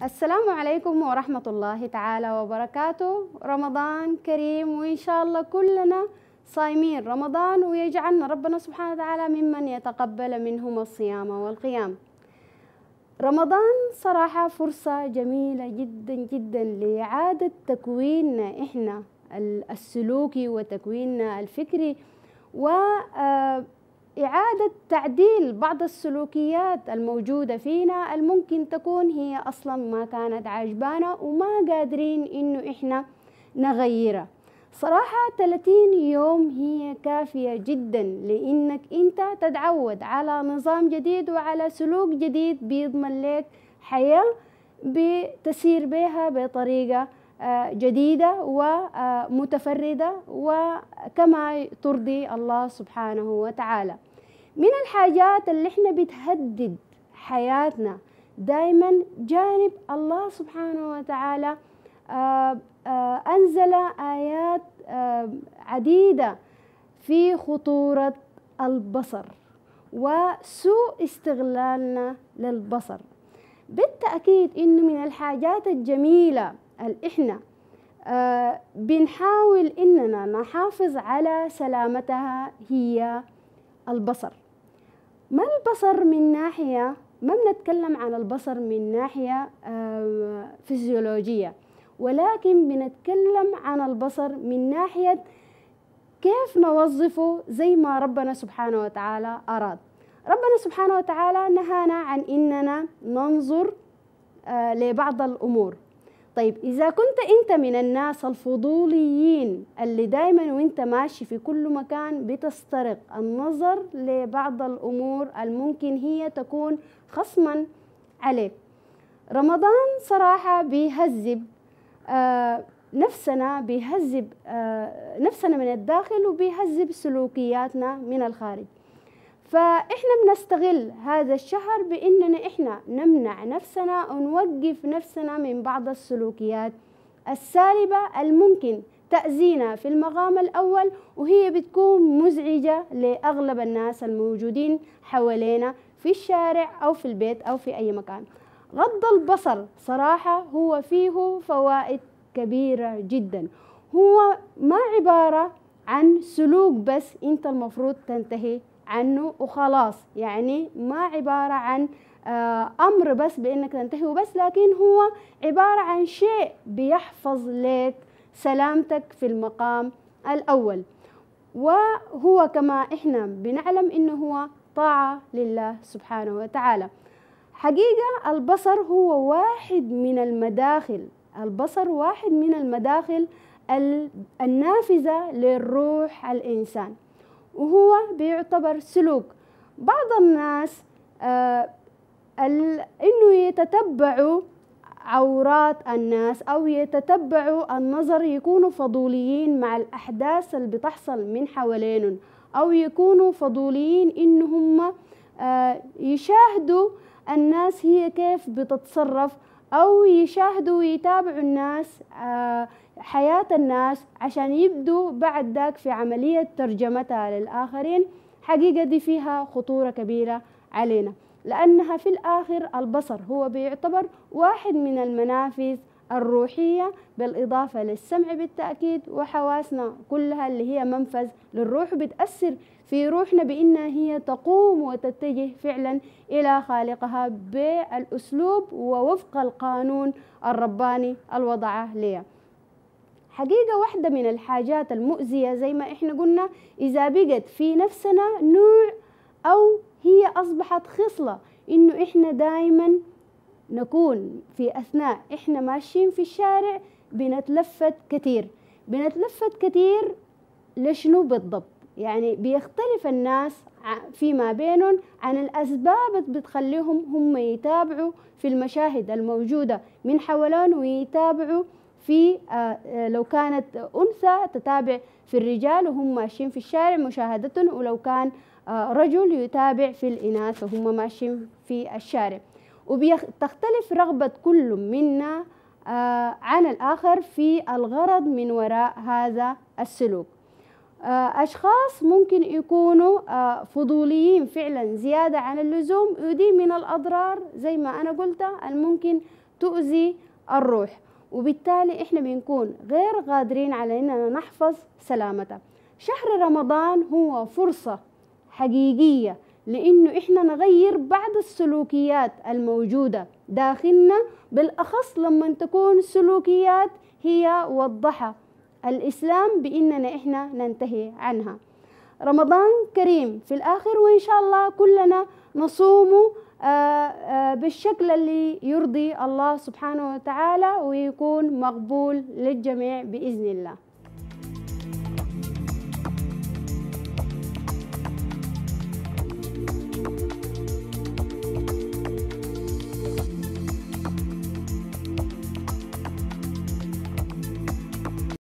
السلام عليكم ورحمة الله تعالى وبركاته. رمضان كريم وإن شاء الله كلنا صايمين رمضان ويجعلنا ربنا سبحانه وتعالى ممن يتقبل منهم الصيام والقيام. رمضان صراحة فرصة جميلة جدا جدا لإعادة تكويننا إحنا السلوكي وتكويننا الفكري وإعادة تعديل بعض السلوكيات الموجودة فينا الممكن تكون هي أصلا ما كانت عاجبانا وما قادرين إنه إحنا نغيرها. صراحة 30 يوم هي كافية جدا لإنك أنت تتعود على نظام جديد وعلى سلوك جديد بيضمن لك حياة بتسير بها بطريقة جديدة ومتفردة وكما ترضي الله سبحانه وتعالى. من الحاجات اللي إحنا بتهدد حياتنا دائما جانب الله سبحانه وتعالى أنزل آيات عديدة في خطورة البصر وسوء استغلالنا للبصر. بالتأكيد إنه من الحاجات الجميلة اللي إحنا آه بنحاول إننا نحافظ على سلامتها هي البصر. ما البصر من ناحية ما بنتكلم عن البصر من ناحية آه فيزيولوجية ولكن بنتكلم عن البصر من ناحية كيف نوظفه زي ما ربنا سبحانه وتعالى أراد. ربنا سبحانه وتعالى نهانا عن إننا ننظر آه لبعض الأمور. طيب إذا كنت أنت من الناس الفضوليين اللي دايما وأنت ماشي في كل مكان بتسترق النظر لبعض الأمور الممكن هي تكون خصما عليك. رمضان صراحة بيهذب آه نفسنا بيهذب آه نفسنا من الداخل وبيهذب سلوكياتنا من الخارج. فإحنا بنستغل هذا الشهر بإننا إحنا نمنع نفسنا ونوقف نفسنا من بعض السلوكيات السالبة الممكن تأذينا في المقام الأول وهي بتكون مزعجة لأغلب الناس الموجودين حوالينا في الشارع أو في البيت أو في أي مكان. غض البصر صراحة هو فيه فوائد كبيرة جدا. هو ما عبارة عن سلوك بس أنت المفروض تنتهي عنه وخلاص. يعني ما عبارة عن أمر بس بأنك تنتهي وبس لكن هو عبارة عن شيء بيحفظ لك سلامتك في المقام الأول. وهو كما إحنا بنعلم إنه هو طاعة لله سبحانه وتعالى. حقيقة البصر هو واحد من المداخل البصر واحد من المداخل النافذة للروح الإنسان. وهو بيعتبر سلوك. بعض الناس آه إنه يتتبعوا عورات الناس أو يتتبعوا النظر يكونوا فضوليين مع الأحداث اللي بتحصل من حوالينهم أو يكونوا فضوليين ان هم آه يشاهدوا الناس هي كيف بتتصرف أو يشاهدوا ويتابعوا الناس آه حياة الناس عشان يبدوا بعد ذاك في عملية ترجمتها للآخرين. حقيقة دي فيها خطورة كبيرة علينا لأنها في الآخر البصر هو بيعتبر واحد من المنافذ الروحية بالإضافة للسمع بالتأكيد وحواسنا كلها اللي هي منفذ للروح بتأثر في روحنا بإنها هي تقوم وتتجه فعلا إلى خالقها بالأسلوب ووفق القانون الرباني الوضعه لها حقيقة واحدة من الحاجات المؤذية زي ما إحنا قلنا إذا بقت في نفسنا نوع أو هي أصبحت خصلة إنه إحنا دايما نكون في أثناء إحنا ماشيين في الشارع بنتلفت كثير. بنتلفت كثير لشنو بالضبط؟ يعني بيختلف الناس فيما بينهم عن الأسباب بتخليهم هم يتابعوا في المشاهد الموجودة. من حولهم ويتابعوا في لو كانت أنثى تتابع في الرجال وهم ماشيين في الشارع مشاهدة ولو كان رجل يتابع في الإناث وهم ماشيين في الشارع. وبتختلف رغبة كل منا عن الآخر في الغرض من وراء هذا السلوك. أشخاص ممكن يكونوا فضوليين فعلا زيادة عن اللزوم ودي من الأضرار زي ما أنا قلت الممكن تؤذي الروح. وبالتالي إحنا بنكون غير قادرين على اننا نحفظ سلامتها شهر رمضان هو فرصة حقيقية لأنه إحنا نغير بعض السلوكيات الموجودة. داخلنا بالأخص لما تكون السلوكيات هي وضحها الإسلام بإننا إحنا ننتهي عنها. رمضان كريم. في الآخر وإن شاء الله كلنا نصوم آه، آه، بالشكل اللي يرضي الله سبحانه وتعالى ويكون مقبول للجميع بإذن الله.